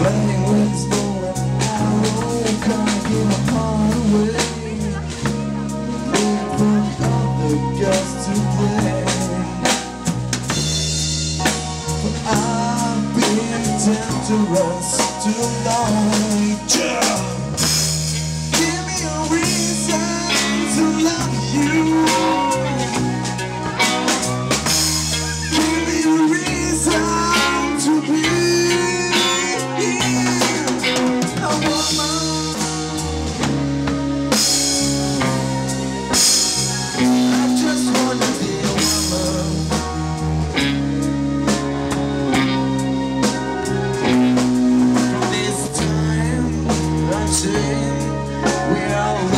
Running words going out, give my heart away. To play. But I've been too long.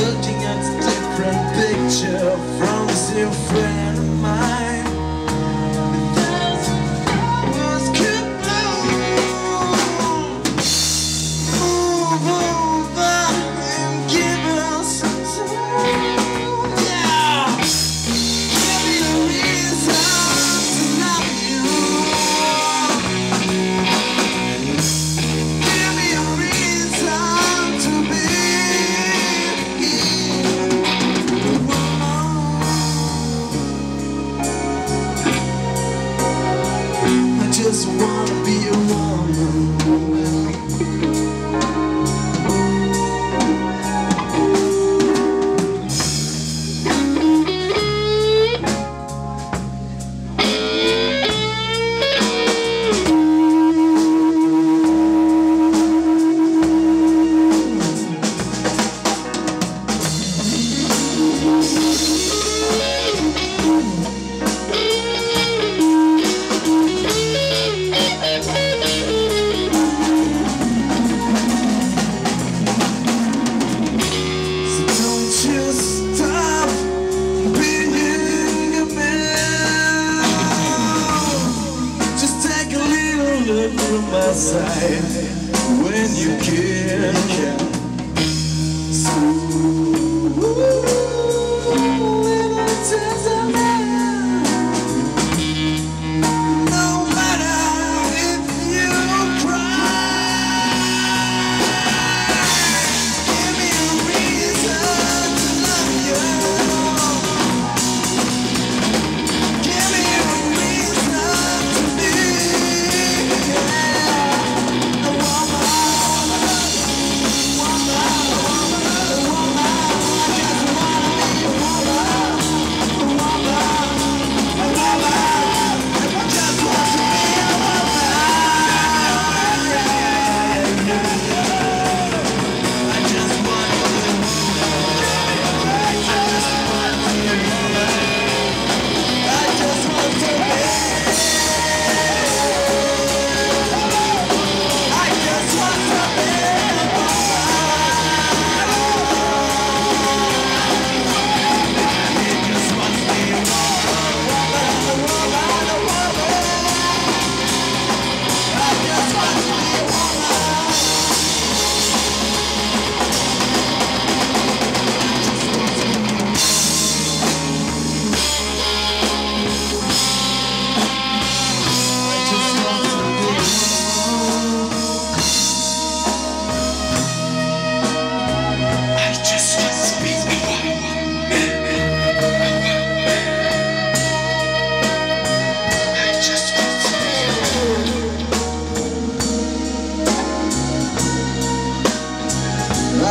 looking at a different picture from a different mind. want. when you can't.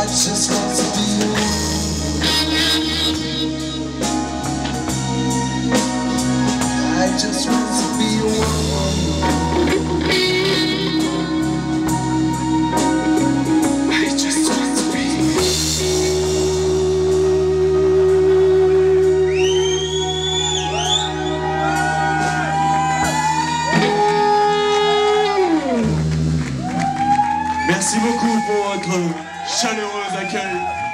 just Merci beaucoup pour votre chaleureux accueil.